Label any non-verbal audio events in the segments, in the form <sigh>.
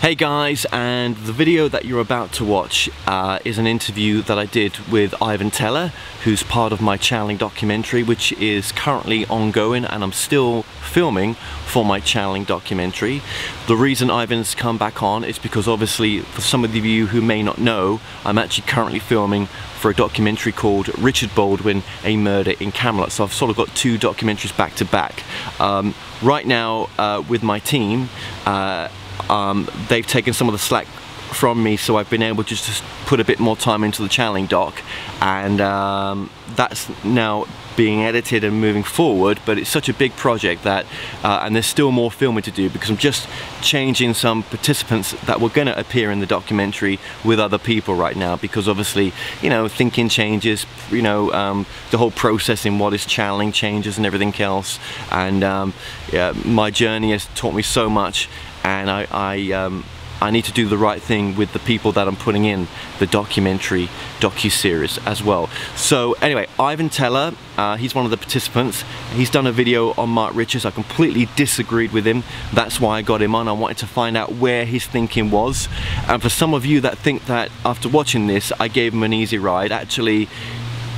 Hey guys, and the video that you're about to watch uh, is an interview that I did with Ivan Teller, who's part of my channeling documentary, which is currently ongoing and I'm still filming for my channeling documentary. The reason Ivan's come back on is because obviously, for some of you who may not know, I'm actually currently filming for a documentary called Richard Baldwin, A Murder in Camelot. So I've sort of got two documentaries back to back. Um, right now, uh, with my team, uh, um, they've taken some of the slack from me so I've been able just to put a bit more time into the channeling doc. And um, that's now being edited and moving forward but it's such a big project that uh, and there's still more filming to do because I'm just changing some participants that were going to appear in the documentary with other people right now because obviously you know thinking changes you know um, the whole process in what is channeling changes and everything else. And um, yeah, my journey has taught me so much and I, I, um, I need to do the right thing with the people that I'm putting in the documentary docu-series as well. So anyway, Ivan Teller, uh, he's one of the participants. He's done a video on Mark Richards. I completely disagreed with him. That's why I got him on. I wanted to find out where his thinking was. And for some of you that think that after watching this, I gave him an easy ride, actually,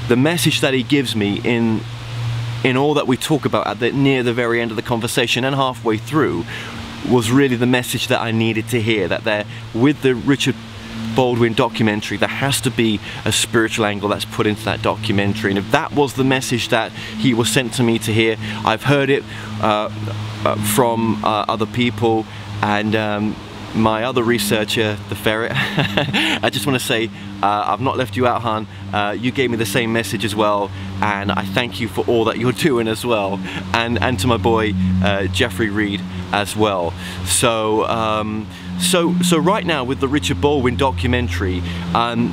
the message that he gives me in in all that we talk about at the near the very end of the conversation and halfway through was really the message that I needed to hear that there with the Richard Baldwin documentary there has to be a spiritual angle that's put into that documentary. And if that was the message that he was sent to me to hear I've heard it uh, uh, from uh, other people. And um, my other researcher, the ferret, <laughs> I just want to say uh, I've not left you out, Han. Uh, you gave me the same message as well, and I thank you for all that you're doing as well, and and to my boy uh, Jeffrey Reed as well. So um, so so right now with the Richard Baldwin documentary. Um,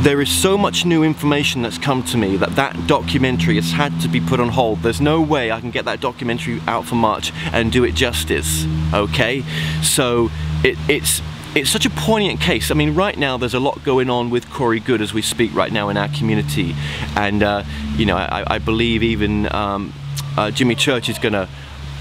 there is so much new information that's come to me that that documentary has had to be put on hold. There's no way I can get that documentary out for March and do it justice, okay? So it, it's it's such a poignant case. I mean, right now there's a lot going on with Corey Goode as we speak right now in our community, and uh, you know I, I believe even um, uh, Jimmy Church is going to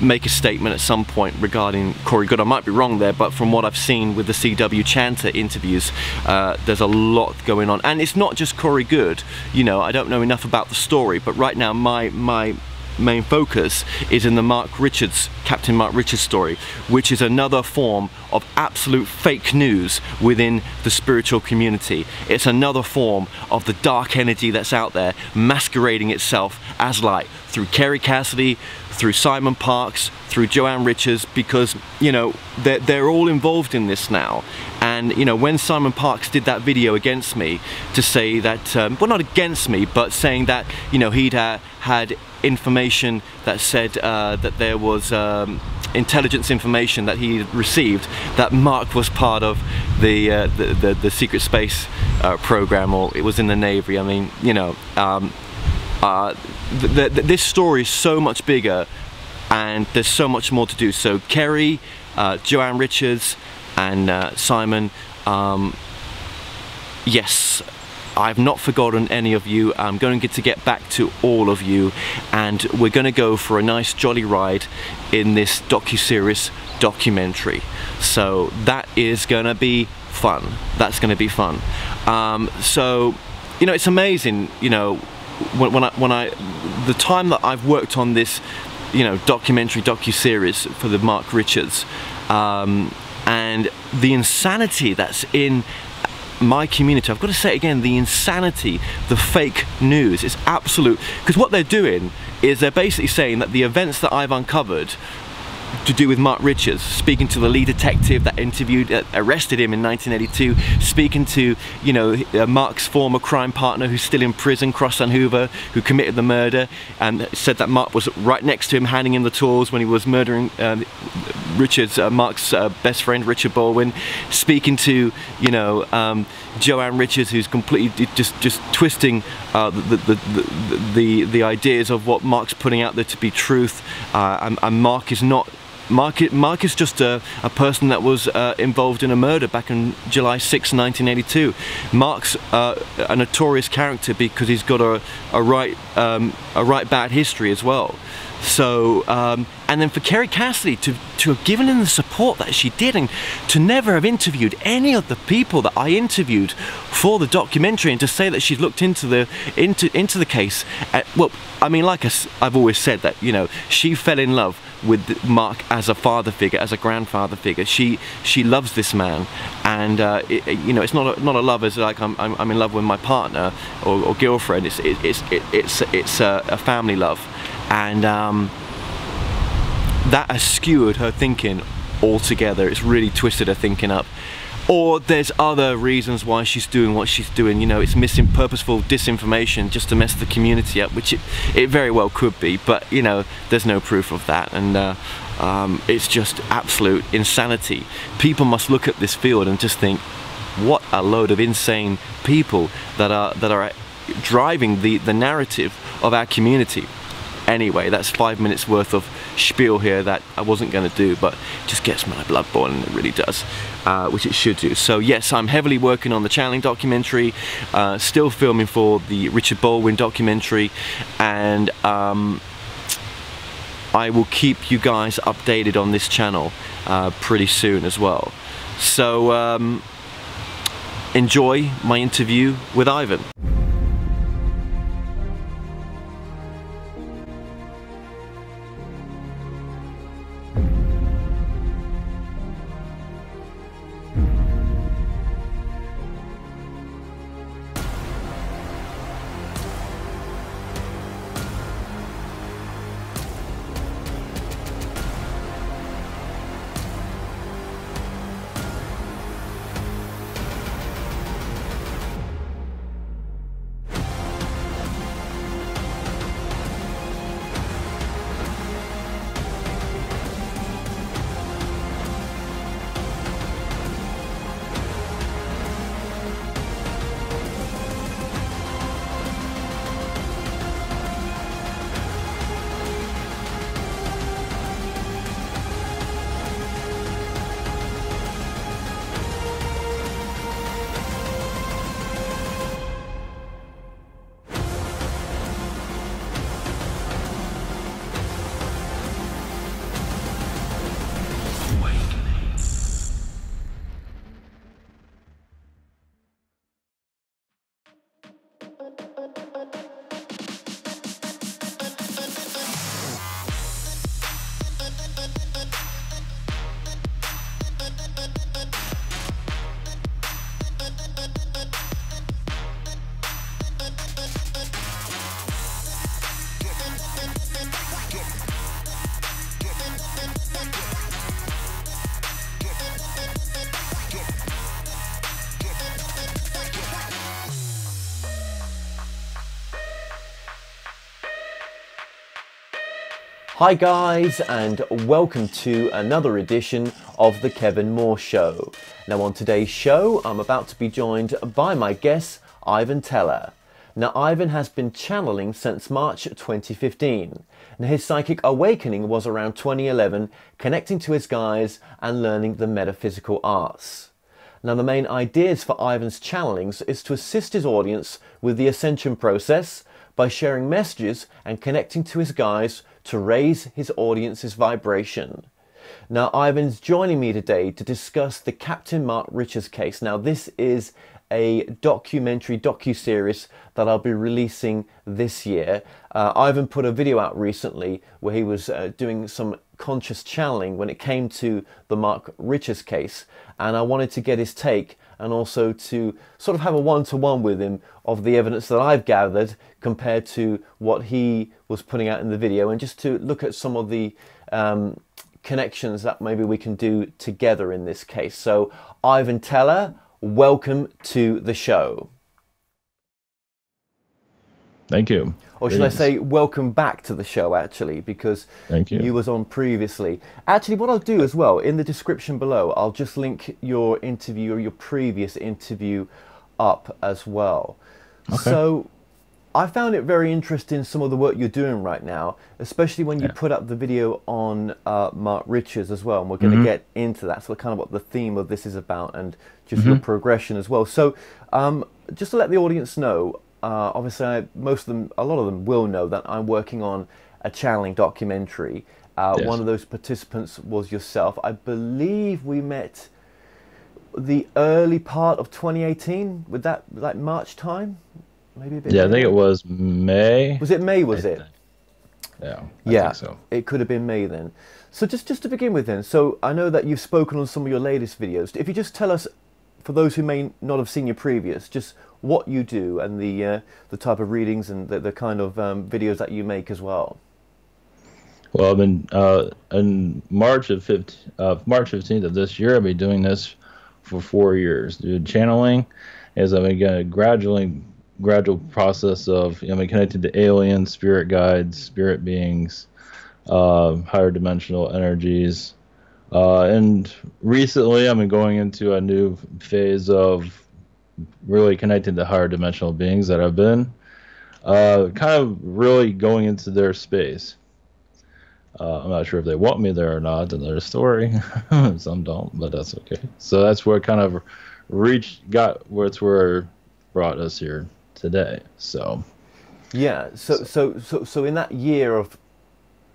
make a statement at some point regarding Corey Goode. I might be wrong there, but from what I've seen with the CW Chanter interviews, uh, there's a lot going on. And it's not just Corey Goode. You know, I don't know enough about the story, but right now my my main focus is in the Mark Richards, Captain Mark Richards story, which is another form of absolute fake news within the spiritual community. It's another form of the dark energy that's out there masquerading itself as light through Kerry Cassidy, through Simon Parkes, through Joanne Richards, because, you know, they're, they're all involved in this now. And, you know, when Simon Parkes did that video against me to say that, um, well, not against me, but saying that, you know, he'd uh, had information that said uh, that there was um, intelligence information that he received that Mark was part of the uh, the, the, the, secret space uh, program or it was in the Navy. I mean, you know, um, uh, th th this story is so much bigger and there's so much more to do. So Kerry, uh, Joanne Richards and uh, Simon, um, yes, I've not forgotten any of you. I'm going to get back to all of you and we're going to go for a nice jolly ride in this docu-series documentary. So that is going to be fun. That's going to be fun. Um, so, you know, it's amazing, you know, when, when, I, when I, the time that I've worked on this, you know, documentary docu-series for the Mark Richards, um, and the insanity that's in my community. I've got to say again, the insanity, the fake news it's absolute. Because what they're doing is they're basically saying that the events that I've uncovered to do with Mark Richards, speaking to the lead detective that interviewed, uh, arrested him in 1982, speaking to, you know, uh, Mark's former crime partner who's still in prison, Krossan Hoover, who committed the murder, and said that Mark was right next to him, handing him the tools when he was murdering uh, Richard's, uh, Mark's uh, best friend, Richard Baldwin, speaking to, you know, um, Joanne Richards, who's completely just just twisting uh, the, the, the, the, the ideas of what Mark's putting out there to be truth, and, and Mark is not Mark, Mark is just a, a person that was uh, involved in a murder back in July 6, 1982. Mark's uh, a notorious character because he's got a, a right um, a right bad history as well. So, um, and then for Kerry Cassidy to, to have given him the support that she did and to never have interviewed any of the people that I interviewed for the documentary and to say that she's looked into the into into the case. At, well, I mean, like I've always said that you know she fell in love with Mark as a father figure, as a grandfather figure. She she loves this man, and uh, it, you know it's not a, not a love as like I'm, I'm, I'm in love with my partner or, or girlfriend. It's it, it's it, it's it's a, a, family love, and um, that has skewered her thinking altogether. It's really twisted her thinking up. Or there's other reasons why she's doing what she's doing. You know it's missing purposeful disinformation just to mess the community up which it, it very well could be. But you know there's no proof of that. And uh, um, it's just absolute insanity. People must look at this field and just think what a load of insane people that are that are driving the the narrative of our community anyway that's five minutes worth of spiel here that I wasn't going to do but just gets my blood boiling it really does uh, which it should do. So yes I'm heavily working on the channeling documentary uh, still filming for the Richard Baldwin documentary and um, I will keep you guys updated on this channel uh, pretty soon as well. So um, enjoy my interview with Ivan Hi guys and welcome to another edition of the Kevin Moore Show. Now on today's show I'm about to be joined by my guest Ivan Teller. Now Ivan has been channeling since March 2015. Now his psychic awakening was around 2011 connecting to his guides and learning the metaphysical arts. Now the main ideas for Ivan's channelings is to assist his audience with the ascension process by sharing messages and connecting to his guides to raise his audience's vibration. Now, Ivan's joining me today to discuss the Captain Mark Richards case. Now, this is a documentary docu-series that I'll be releasing this year. Uh, Ivan put a video out recently where he was uh, doing some conscious channeling when it came to the Mark Richards case and I wanted to get his take and also to sort of have a one-to-one with him of the evidence that I've gathered compared to what he was putting out in the video and just to look at some of the um, connections that maybe we can do together in this case. So Ivan Teller, welcome to the show. Thank you. Or should I say welcome back to the show actually because Thank you. you was on previously. Actually what I'll do as well in the description below I'll just link your interview or your previous interview up as well. Okay. So I found it very interesting some of the work you're doing right now, especially when you yeah. put up the video on uh, Mark Richards as well, and we're going to mm-hmm. get into that. So, kind of what the theme of this is about, and just mm-hmm. your progression as well. So, um, just to let the audience know, uh, obviously, I, most of them, a lot of them will know that I'm working on a channeling documentary. Uh, yes. One of those participants was yourself. I believe we met the early part of 2018. With that like March time? Maybe a bit. Yeah, later. I think it was May. Was it May? Was it? Yeah. I yeah. so. It could have been May then. So just just to begin with, then. So I know that you've spoken on some of your latest videos. If you just tell us, for those who may not have seen your previous, just what you do and the uh, the type of readings and the, the kind of um, videos that you make as well. Well, I've been uh, in March of 15, uh, March 15th of this year. I've been doing this for four years. Dude, channeling is I've been a gradually gradual process of you know, connected to aliens, spirit guides, spirit beings, uh, higher dimensional energies. Uh, and recently, I've been going into a new phase of really connecting to higher dimensional beings that I've been uh, kind of really going into their space. Uh, I'm not sure if they want me there or not in their story. <laughs> Some don't, but that's okay. So that's where kind of reached, got where it's where brought us here today. So. Yeah. So, so so so in that year of,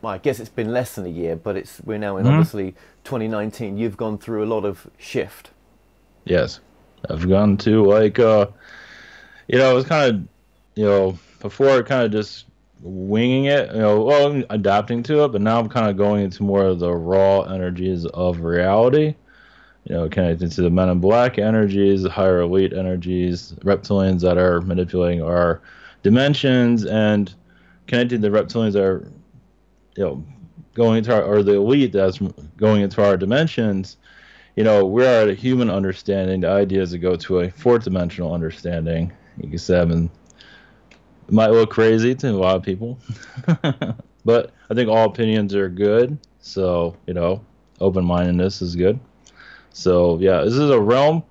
well, I guess it's been less than a year, but it's we're now in mm-hmm. obviously 2019. You've gone through a lot of shift. Yes, I've gone to like, uh, you know, it was kind of, you know, before kind of just winging it, you know, well, I'm adapting to it, but now I'm kind of going into more of the raw energies of reality. You know, connected to the men in black energies, the higher elite energies, reptilians that are manipulating our dimensions, and connecting the reptilians that are, you know, going into our, or the elite that's going into our dimensions. You know, we're at a human understanding. The idea is to go to a fourth dimensional understanding. You can say, I it might look crazy to a lot of people, <laughs> but I think all opinions are good. So you know, open mindedness is good. So yeah, this is a realm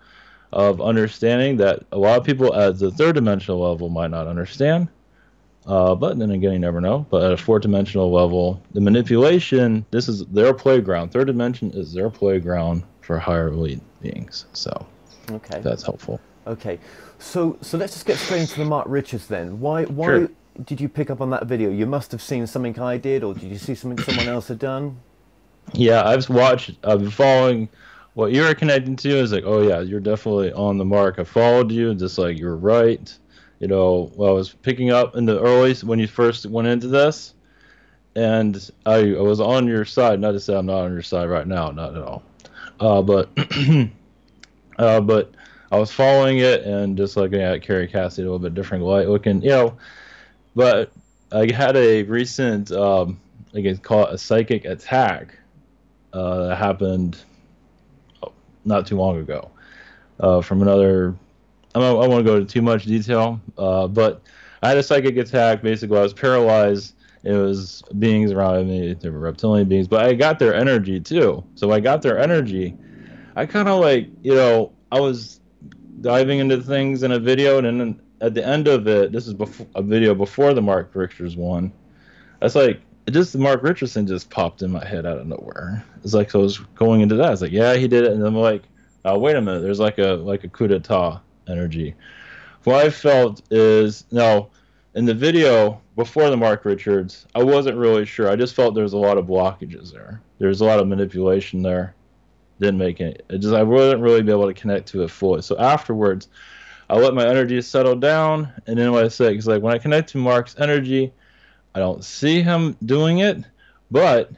of understanding that a lot of people at the third dimensional level might not understand. Uh, but then again, you never know. But at a fourth dimensional level, the manipulation, this is their playground. Third dimension is their playground for higher elite beings. So, okay, that's helpful. Okay, so so let's just get straight into the Mark Richards then. Why why sure. did you pick up on that video? You must have seen something I did, or did you see something someone else had done? Yeah, I've watched. I've been following what you were connecting to. Is like, oh yeah, you're definitely on the mark. I followed you, just like you're right. You know, well, I was picking up in the early when you first went into this, and I, I was on your side. Not to say I'm not on your side right now, not at all. Uh, but <clears throat> uh, but I was following it and just looking at Kerry Cassidy a little bit different light looking, you know. But I had a recent, um, I guess call it a psychic attack uh, that happened oh, not too long ago uh, from another. I don't, I to go into too much detail, uh, but I had a psychic attack. Basically, I was paralyzed. It was beings around me. They were reptilian beings, but I got their energy too. So I got their energy. I kind of like, you know, I was diving into things in a video, and then at the end of it, this is before, a video before the Mark Richards one. That's like just Mark Richardson just popped in my head out of nowhere. It's like so I was going into that. It's like yeah, he did it, and I'm like, oh wait a minute, there's like a like a coup d'état energy. What I felt is no, in the video before the Mark Richards, I wasn't really sure. I just felt there was a lot of blockages there. There was a lot of manipulation there didn't make it. It just I wouldn't really be able to connect to it fully. So afterwards, I let my energy settle down, and then what I said is like when I connect to Mark's energy, I don't see him doing it, but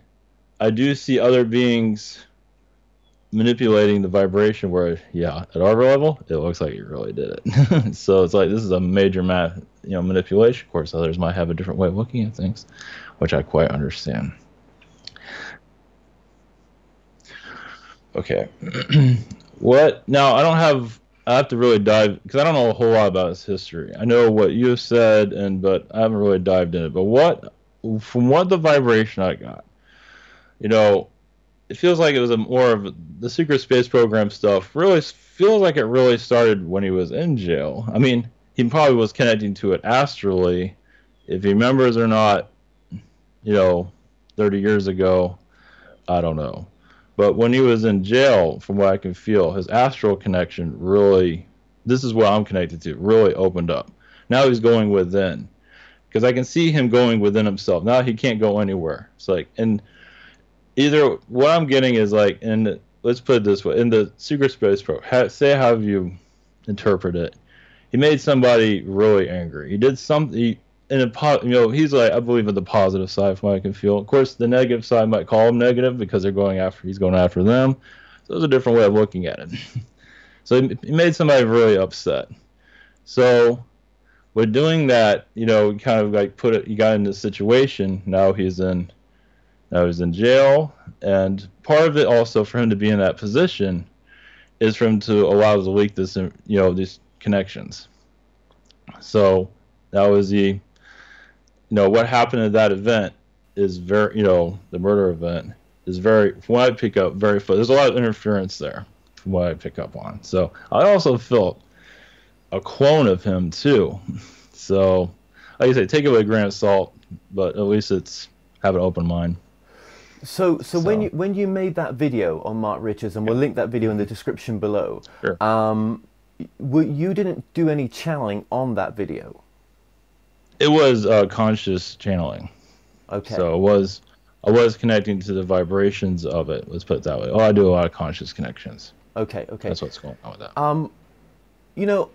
I do see other beings manipulating the vibration. Where yeah, at our level, it looks like he really did it. <laughs> so it's like this is a major math, you know, manipulation. Of course, others might have a different way of looking at things, which I quite understand. Okay. <clears throat> what now? I don't have. I have to really dive because I don't know a whole lot about his history. I know what you have said, and but I haven't really dived in it. But what, from what the vibration I got, you know, it feels like it was a more of the secret space program stuff. Really feels like it really started when he was in jail. I mean, he probably was connecting to it astrally, if he remembers or not. You know, 30 years ago, I don't know. But when he was in jail, from what I can feel, his astral connection really, this is what I'm connected to, really opened up. Now he's going within. because I can see him going within himself. Now he can't go anywhere. It's like and either what I'm getting is like and let's put it this way in the Secret Space Pro. Say how you interpret it. He made somebody really angry. He did something in a you know he's like I believe in the positive side from what I can feel. Of course, the negative side might call him negative because they're going after he's going after them. So it's a different way of looking at it. <laughs> so he made somebody really upset. So with doing that, you know, kind of like put it. He got in this situation. Now he's in. Now he's in jail, and part of it also for him to be in that position is for him to allow to leak this, you know, these connections. So that was the you know what happened at that event is very you know the murder event is very from what I pick up very there's a lot of interference there from what I pick up on. So I also felt a clone of him too. So like I say, take it with a grain of salt, but at least it's have an open mind. So, so, so, when you when you made that video on Mark Richards, and we'll link that video in the description below. Sure. Um, you didn't do any channeling on that video. It was uh, conscious channeling. Okay. So it was I was connecting to the vibrations of it. Let's put it that way. Oh, I do a lot of conscious connections. Okay. Okay. That's what's going on with that. Um, you know,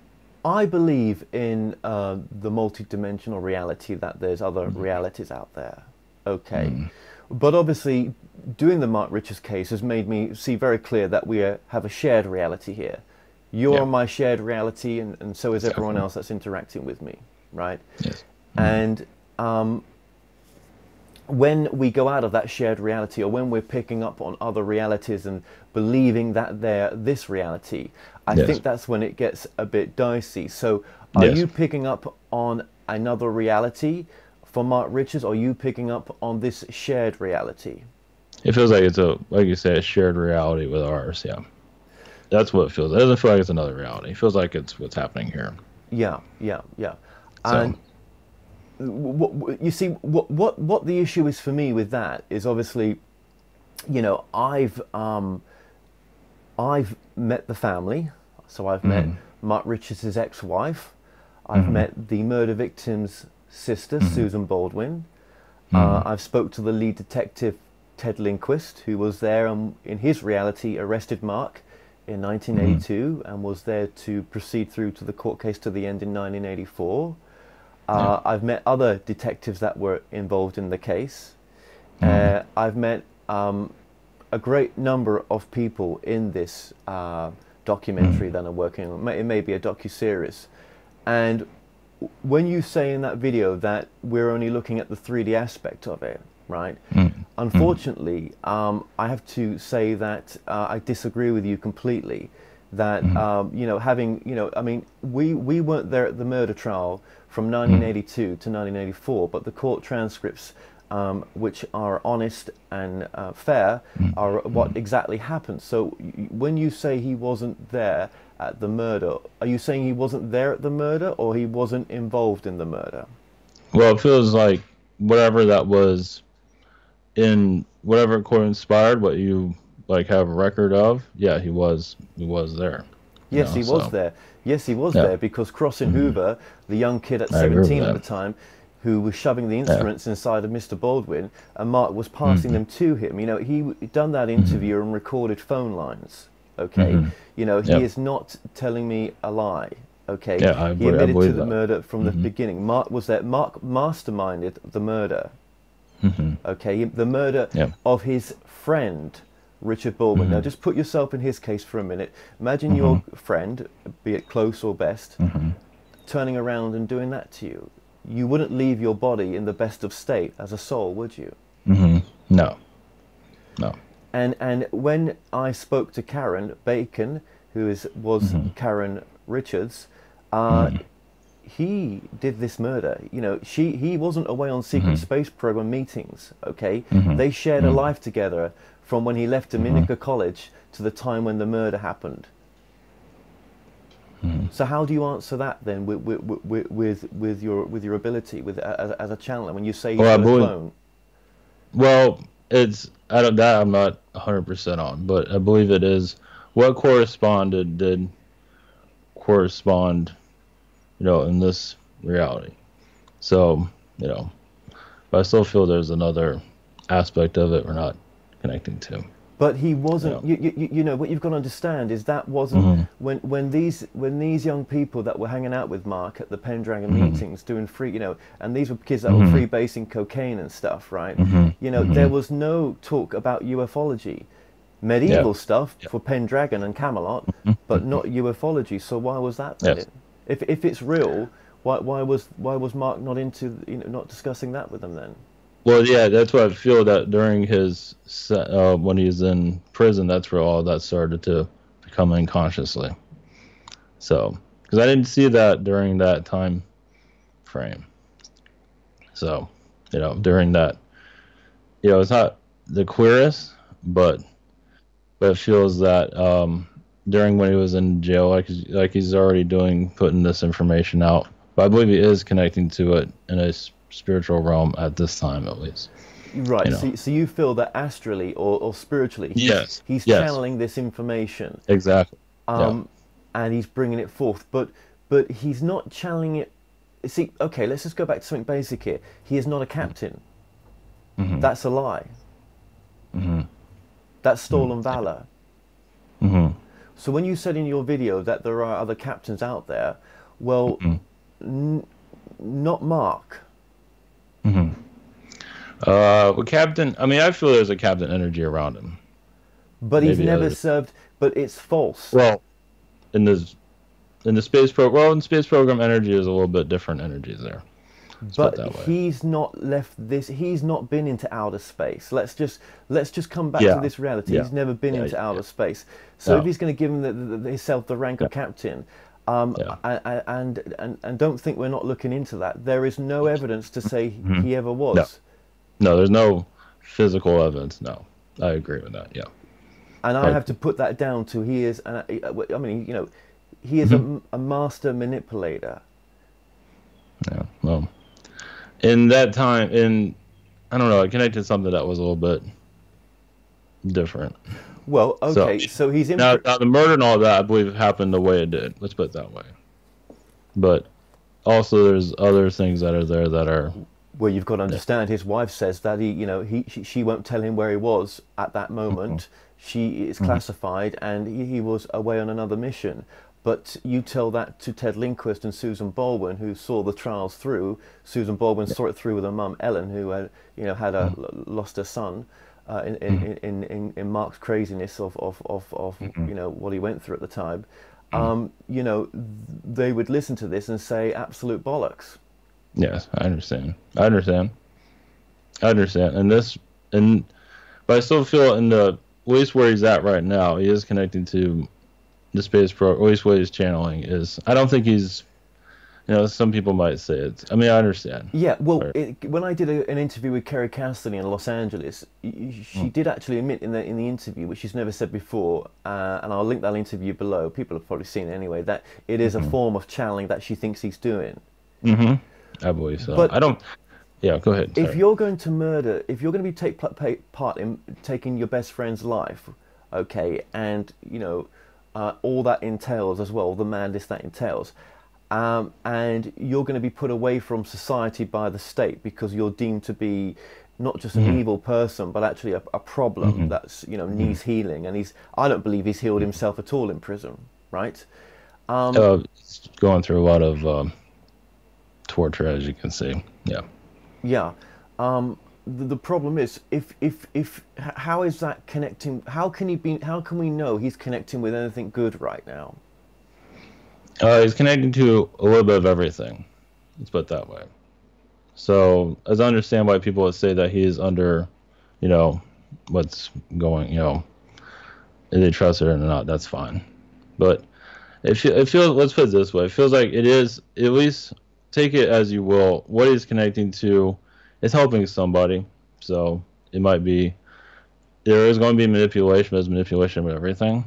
I believe in uh, the multi-dimensional reality that there's other mm-hmm. realities out there. Okay. Mm. But obviously, doing the Mark Richards case has made me see very clear that we uh, have a shared reality here. You're yeah. my shared reality, and, and so is everyone else that's interacting with me, right? Yes. Mm-hmm. And um, when we go out of that shared reality, or when we're picking up on other realities and believing that they're this reality, I yes. think that's when it gets a bit dicey. So, are yes. you picking up on another reality for Mark Richards, or are you picking up on this shared reality? It feels like it's a, like you said, a shared reality with ours. Yeah, that's what it feels. It doesn't feel like it's another reality. It feels like it's what's happening here. Yeah, yeah, yeah. So, and you see, what, what, what the issue is for me with that is obviously, you know, I've, um, I've met the family. So I've met mm-hmm. Mark Richards' ex-wife. I've mm-hmm. met the murder victim's sister, mm-hmm. Susan Baldwin. Uh, I've spoke to the lead detective, Ted Lindquist, who was there and in his reality arrested Mark in 1982 and was there to proceed through to the court case to the end in 1984. Uh, yeah. I've met other detectives that were involved in the case. Mm. Uh, I've met um, a great number of people in this uh, documentary mm. that are working on. It may be a docu series, and when you say in that video that we're only looking at the 3D aspect of it, right? Mm. Unfortunately, um, I have to say that uh, I disagree with you completely. That mm. um, you know, having you know, I mean, we we weren't there at the murder trial from 1982 mm. to 1984, but the court transcripts, um, which are honest and uh, fair, mm. are what exactly happened. So when you say he wasn't there at the murder, are you saying he wasn't there at the murder or he wasn't involved in the murder? Well, it feels like whatever that was in whatever court inspired what you like have a record of yeah he was he was there yes know, he was so. there Yes, he was yeah. there because Crossan mm-hmm. Hoover, the young kid at 17 at the time, who was shoving the instruments yeah. inside of Mr. Baldwin, and Mark was passing mm-hmm. them to him. You know, he done that mm-hmm. interview mm-hmm. and recorded phone lines. Okay, mm-hmm. you know, he yep. is not telling me a lie. Okay, yeah, he admitted to the that. murder from the mm-hmm. beginning. Mark was there. Mark masterminded the murder. Okay, the murder yep. of his friend Richard Baldwin. Mm-hmm. Now, just put yourself in his case for a minute. Imagine mm-hmm. your friend, be it close or best, mm-hmm. turning around and doing that to you. You wouldn't leave your body in the best of state as a soul, would you? Mm-hmm. No. No. And and when I spoke to Karen Bacon, who is was mm-hmm. Karen Richards, uh, mm-hmm. He did this murder. You know, she he wasn't away on secret space program meetings. Okay, they shared a life together from when he left Dominica mm-hmm. College to the time when the murder happened. Mm-hmm. So how do you answer that then with, with, with, with your with your ability with as, as a channeler when you say you're well, a clone? Well, it's I don't that I'm not 100 percent on, but I believe it is what corresponded did correspond, you know, in this reality. So you know, but I still feel there's another aspect of it we're not connecting to. But he wasn't. You, you, you know what you've got to understand is that wasn't Mm-hmm. when when these when these young people that were hanging out with Mark at the Pendragon Mm-hmm. meetings doing free, you know, and these were kids that were freebasing cocaine and stuff, right? Mm-hmm. You know, there was no talk about ufology, medieval Yeah. stuff for Pendragon and Camelot, but not ufology. So why was that? Yes. If if it's real, why why was why was Mark not into you know not discussing that with them then? Well, yeah, that's what I feel that during his uh, when he was in prison, that's where all that started to come in consciously. So, because I didn't see that during that time frame. So, you know, during that, you know, it's not the queerest, but but it feels that um, during when he was in jail, like he's- like he's already doing putting this information out. But I believe he is connecting to it in a spiritual realm at this time, at least. Right. You know. So, so you feel that astrally or, or spiritually, he's, Yes, he's yes. channeling this information, Exactly. um, and he's bringing it forth. But but he's not channeling it. See, okay, let's just go back to something basic here. He is not a captain. Mm-hmm. That's a lie. That's stolen valor. Hmm So when you said in your video that there are other captains out there, well, Mm-hmm. n- not Mark. Uh, well, Captain. I mean, I feel there's a Captain energy around him. But he's never others. served. But it's false. Well, in the in the space pro, well, in space program, energy is a little bit different energies there. Let's but it that way. he's not left this he's not been into outer space let's just let's just come back Yeah. to this reality Yeah. he's never been Yeah, into outer space so No. if he's going to give him the, the, the, himself the rank of captain um, Yeah. I- I- and, and and don't think we're not looking into that there is no evidence to say he ever was Mm-hmm. No, there's no physical evidence. No, I agree with that. Yeah. and I Right. have to put that down to he is an, I mean you know he is Mm-hmm. a, a master manipulator Yeah. Well, in that time, in I don't know, I connected something that was a little bit different. well okay so, he's in Now, now, the murder and all that, I believe, happened the way it did. Let's put it that way. But also, there's other things that are there that are. Well, you've got to understand. His wife says that he, you know, he she, she won't tell him where he was at that moment. Mm-hmm. She is mm-hmm. classified, and he, he was away on another mission. But you tell that to Ted Lindquist and Susan Baldwin, who saw the trials through. Susan Baldwin saw it through with her mum Ellen, who had, you know, had a, lost her son. Uh, in, in, in, in, in Mark's craziness of, of, of, of you know what he went through at the time, um, you know they would listen to this and say absolute bollocks. Yes, I understand. I understand. I understand. And this, and but I still feel in the at least where he's at right now, he is connecting to the space pro. At least what he's channeling is. I don't think he's. You know, some people might say it. I mean, I understand. Yeah, well, it, when I did a, an interview with Kerry Cassidy in Los Angeles, she Mm. did actually admit in the in the interview, which she's never said before, uh, and I'll link that interview below. People have probably seen it anyway. That it is Mm-hmm. a form of channeling that she thinks he's doing. hmm I believe so. But- I don't. Yeah, go ahead. If you're going to murder, if you're going to be take pay, part in taking your best friend's life, okay, and you know uh, all that entails as well, the madness that entails, um, and you're going to be put away from society by the state because you're deemed to be not just an evil person, but actually a, a problem that's you know needs healing, and he's I don't believe he's healed himself at all in prison, right? Um, uh, it's going through a lot of um, torture, as you can see. Yeah. Yeah. Um, the, the problem is, if, if, if, how is that connecting? How can he be? How can we know he's connecting with anything good right now? Uh, he's connecting to a little bit of everything. Let's put it that way. So, as I understand why people would say that he is under, you know, what's going, you know, if they trust it or not, that's fine. But it, fe- it feels, let's put it this way, it feels like it is, at least take it as you will, what he's connecting to is helping somebody. So, it might be, there is going to be manipulation, there's manipulation with everything.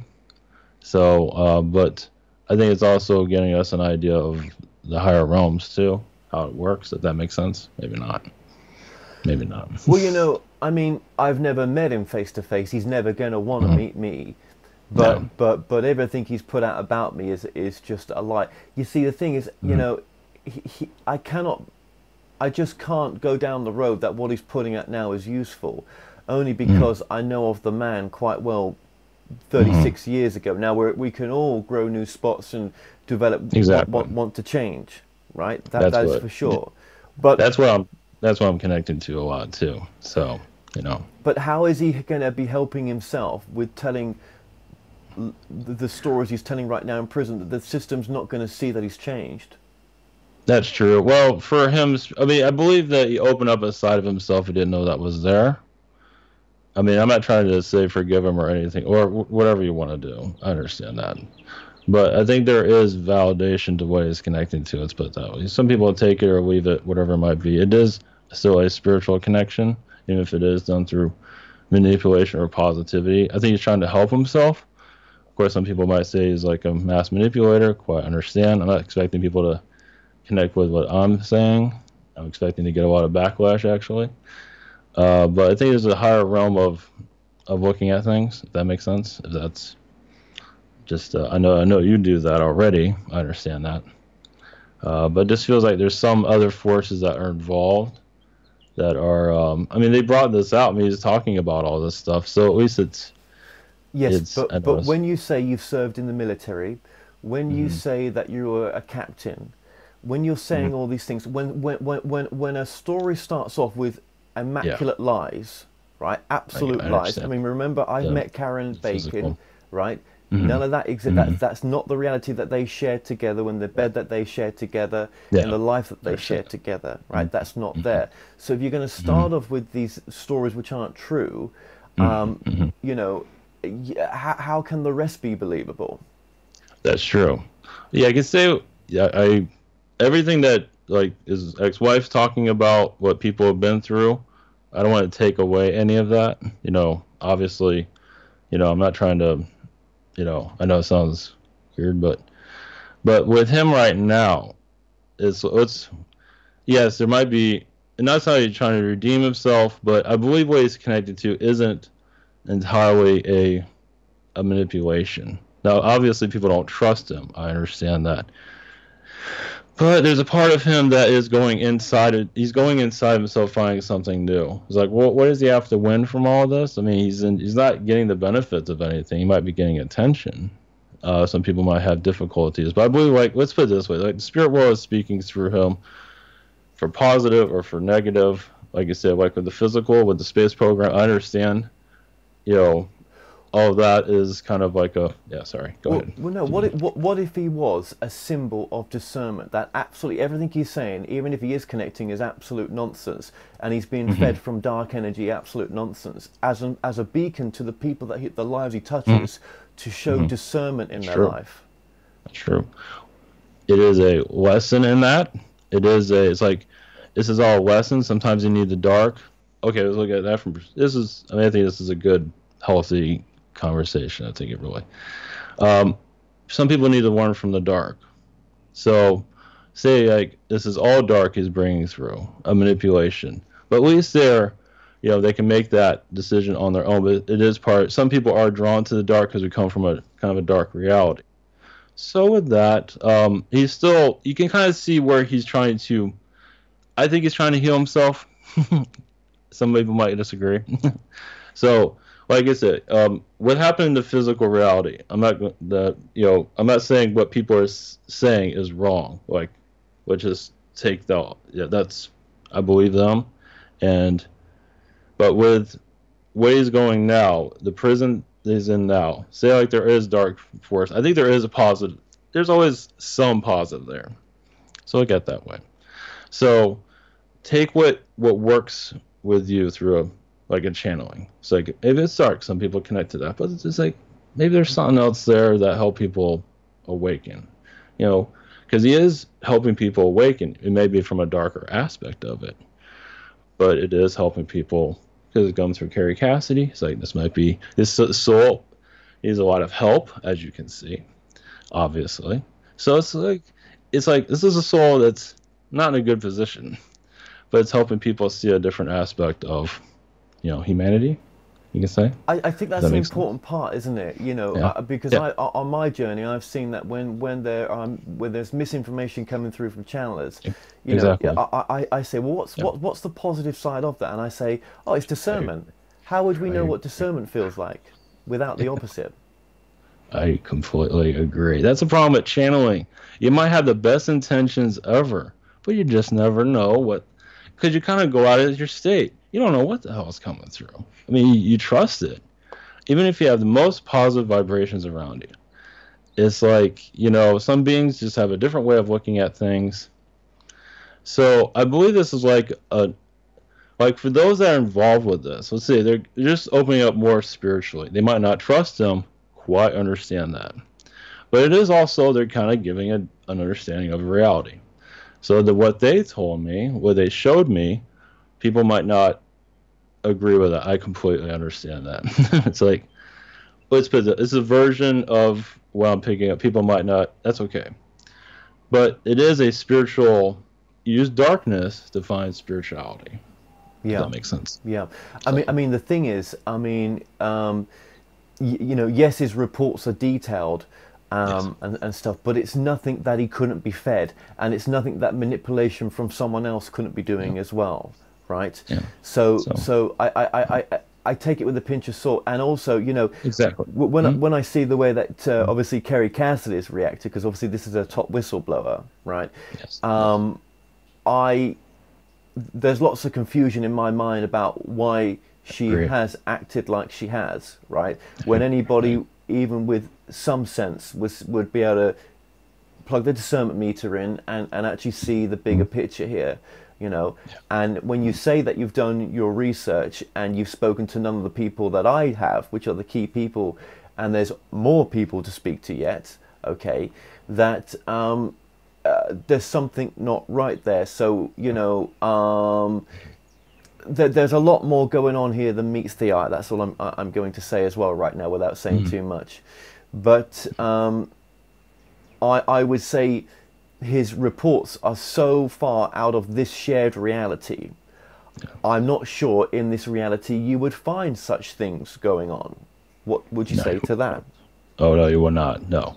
So, uh, but I think it's also getting us an idea of the higher realms too, how it works. If that makes sense, maybe not. Maybe not. Well, you know, I mean, I've never met him face to face. He's never going to want to meet me. But No. but but everything he's put out about me is is just a lie. You see, the thing is, you know, he, he, I cannot I just can't go down the road that what he's putting at now is useful, only because mm. I know of the man quite well 36 mm-hmm. years ago. Now we we can all grow new spots and develop exactly. want, want to change, right? That, that's, that's for sure. But that's what I'm that's what I'm connecting to a lot too. So you know. But how is he going to be helping himself with telling the stories he's telling right now in prison that the system's not going to see that he's changed? That's true. Well, for him, I mean, I believe that he opened up a side of himself he didn't know that was there. I mean, I'm not trying to say forgive him or anything, or whatever you want to do. I understand that. But I think there is validation to what he's connecting to. Let's put it that way. Some people take it or leave it, whatever it might be. It is still a spiritual connection, even if it is done through manipulation or positivity. I think he's trying to help himself. Of course, some people might say he's like a mass manipulator. Quite understand. I'm not expecting people to connect with what I'm saying. I'm expecting to get a lot of backlash, actually. Uh, but I think there's a higher realm of of looking at things. If that makes sense. If that's just, uh, I know I know you do that already. I understand that. Uh, but it just feels like there's some other forces that are involved that are. Um, I mean, they brought this out. I mean, he's talking about all this stuff, so at least it's. Yes, it's, but but when you say you've served in the military, when you mm-hmm. say that you're a captain, when you're saying mm-hmm. all these things, when when when when a story starts off with immaculate yeah. lies, right? Absolute I, lies. I mean, remember, I've yeah. met Karen Bacon, right? Mm-hmm. None of that exists. Mm-hmm. That, that's not the reality that they share together, in the bed that they share together, yeah. and the life that they share together, right? Mm-hmm. That's not mm-hmm. there. So if you're going to start mm-hmm. off with these stories which aren't true, um, you know, how, how can the rest be believable? That's true. Yeah, I can say, yeah, I everything that like his ex-wife talking about what people have been through. I don't want to take away any of that. You know, obviously, you know, I'm not trying to, you know, I know it sounds weird, but but with him right now, it's it's yes, there might be, and that's how he's trying to redeem himself. But I believe what he's connected to isn't entirely a a manipulation. Now, obviously, people don't trust him. I understand that. But there's a part of him that is going inside. It, he's going inside himself, finding something new. He's like, well, what does he have to win from all this? I mean, he's in, he's not getting the benefits of anything. He might be getting attention. Uh, some people might have difficulties, but I believe, like, let's put it this way: like, the spirit world is speaking through him for positive or for negative. Like I said, like with the physical, with the space program, I understand. You know, all of that is kind of like a yeah. Sorry, go well, ahead. Well, no. What if, what, what if he was a symbol of discernment? That absolutely everything he's saying, even if he is connecting, is absolute nonsense, and he's being mm-hmm. fed from dark energy, absolute nonsense, as an as a beacon to the people that he, the lives he touches, mm-hmm. to show mm-hmm. discernment in That's their true. life. That's true. It is a lesson in that. It is a. It's like this is all a lesson. Sometimes you need the dark. Okay, let's look at that from. This is. I mean, I think this is a good, healthy conversation. I think it really. Um, some people need to learn from the dark. So, say like this is all dark is bringing through a manipulation, but at least they're, you know, they can make that decision on their own. But it is part. Some people are drawn to the dark because we come from a kind of a dark reality. So with that, um, he's still. You can kind of see where he's trying to. I think he's trying to heal himself. <laughs> Some people might disagree. <laughs> so like I said, um, what happened in the physical reality? I'm not the you know I'm not saying what people are saying is wrong. Like, which is take the yeah that's I believe them, and but with ways going now, the prison is in now. Say like there is dark force. I think there is a positive. There's always some positive there. So look at that way. So take what what works with you through a like a channeling. It's like maybe it's dark. Some people connect to that, but it's just like maybe there's something else there that help people awaken. You know, because he is helping people awaken. It may be from a darker aspect of it, but it is helping people because it comes from Kerry Cassidy. It's like this might be his soul needs a lot of help, as you can see, obviously. So it's like it's like this is a soul that's not in a good position, but it's helping people see a different aspect of you know humanity You can say. I, I think that's that an important part, isn't it? You know, Yeah. uh, because Yeah. I, o- on my journey, I've seen that when when there um, when there's misinformation coming through from channelers, you Exactly. know, I, I, I say, well, what's what, what's the positive side of that? And I say, oh, it's discernment. How would we know what discernment feels like without the opposite? I completely agree. That's a problem with channeling. You might have the best intentions ever, but you just never know what, because you kind of go out of your state. You don't know what the hell is coming through. I mean, you, you trust it, even if you have the most positive vibrations around you. It's like you know, some beings just have a different way of looking at things. So I believe this is like a, like for those that are involved with this. Let's say they're just opening up more spiritually. They might not trust them quite understand that. But it is also they're kind of giving a, an understanding of reality. So the what they told me, what they showed me, people might not agree with that. I completely understand that. <laughs> it's like, let's put it, it's a version of what I'm picking up. People might not. That's okay. But it is a spiritual. Use darkness to find spirituality. Yeah. That makes sense. Yeah, I mean, I mean, the thing is, I mean, um, y- you know, yes, his reports are detailed um, and, and stuff, but it's nothing that he couldn't be fed, and it's nothing that manipulation from someone else couldn't be doing as well, right? Yeah. So, So- so, I, I, I, I, I take it with a pinch of salt, and also, you know, Exactly. w- when I, when I see the way that uh, obviously Kerry Cassidy has reacted, because obviously this is a top whistleblower, right? Yes. Um, I there's lots of confusion in my mind about why she Agreed. has acted like she has, right? When <laughs> anybody, even with some sense, was would be able to plug the discernment meter in and, and actually see the bigger picture here, you know. And when you say that you've done your research and you've spoken to none of the people that I have, which are the key people, and there's more people to speak to yet, okay, that um, uh, there's something not right there. So you know, um, there, there's a lot more going on here than meets the eye. That's all I'm I'm going to say as well right now, without saying too much. But um, I I would say his reports are so far out of this shared reality. I'm not sure in this reality you would find such things going on. What would you No. say to that? Oh no, you will not. No,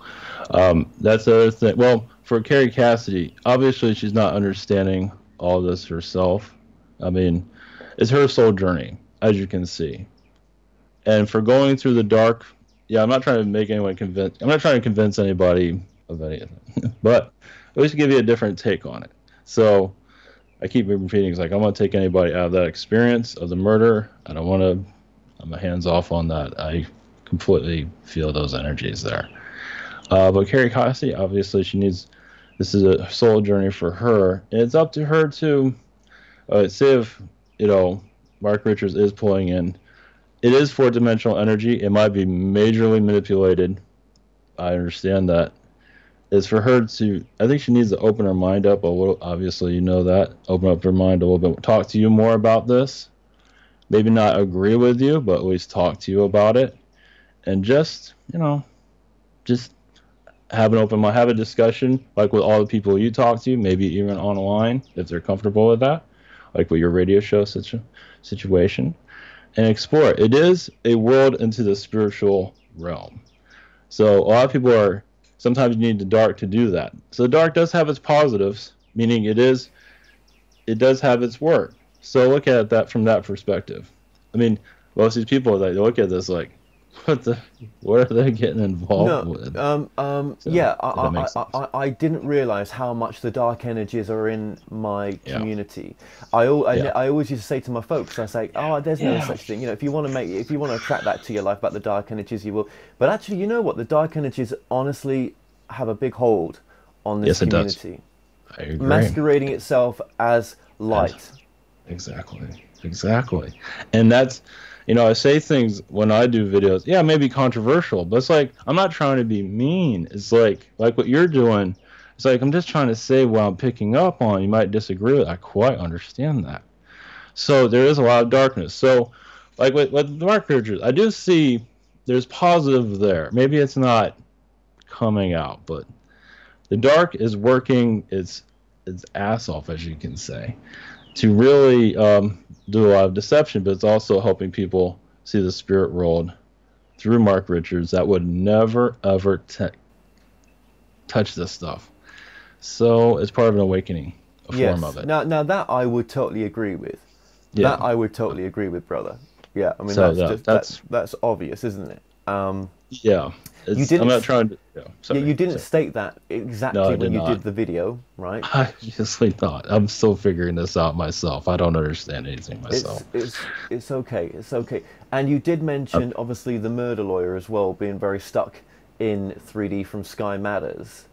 um, that's the other thing. Well, for Kerry Cassidy, obviously she's not understanding all this herself. I mean, it's her soul journey, as you can see. And for going through the dark, yeah, I'm not trying to make anyone convince. I'm not trying to convince anybody of anything, <laughs> but at least give you a different take on it. So I keep repeating, it's like I'm gonna take anybody out of that experience of the murder. I don't want to. I'm hands off on that. I completely feel those energies there. Uh, but Kerry Cassidy, obviously, she needs. This is a soul journey for her, and it's up to her to uh, say if you know Mark Richards is pulling in. It is four dimensional energy. It might be majorly manipulated. I understand that. It's for her to. I think she needs to open her mind up a little. Obviously, you know that. Open up her mind a little bit. Talk to you more about this. Maybe not agree with you, but at least talk to you about it and just you know just have an open mind have a discussion like with all the people you talk to maybe even online if they're comfortable with that like with your radio show situ- situation and explore it is a world into the spiritual realm so a lot of people are sometimes you need the dark to do that. So the dark does have its positives meaning it is it does have its work. So look at that from that perspective. I mean most of these people they look at this like <laughs> what the what are they getting involved with No, um, um, So, yeah, I, I, I. I, I didn't realize how much the dark energies are in my Yeah. community. I, I, Yeah. I always used to say to my folks, I say, oh, there's no Yeah. such thing. You know, if you want to make, if you want to attract that to your life about the dark energies, you will. But actually, you know what? The dark energies honestly have a big hold on this Yes, it does. community, I agree. masquerading itself as light. Exactly. Exactly. And that's, you know, I say things when I do videos. Yeah, it may be controversial, but it's like I'm not trying to be mean. It's like like what you're doing. It's like I'm just trying to say what I'm picking up on. You might disagree with. I quite understand that. So there is a lot of darkness. So, like with with Mark Richards, I do see there's positive there. Maybe it's not coming out, but the dark is working its its ass off, as you can say to really um, do a lot of deception, but it's also helping people see the spirit world through Mark Richards that would never ever te- touch this stuff. So it's part of an awakening, a yes. form of it. Now, now that I would totally agree with. Yeah. That I would totally agree with, brother. Yeah, I mean So, that's just that's- that's that's obvious, isn't it? Um, Yeah. It's, didn't I'm not trying to. Yeah, sorry, yeah, you didn't sorry. state that exactly No, when you not. did the video, right? <laughs> I obviously not. I'm still figuring this out myself. I don't understand anything myself. It's, it's it's okay. It's okay. And you did mention obviously the murder lawyer as well being very stuck in 3D from Sky Matters,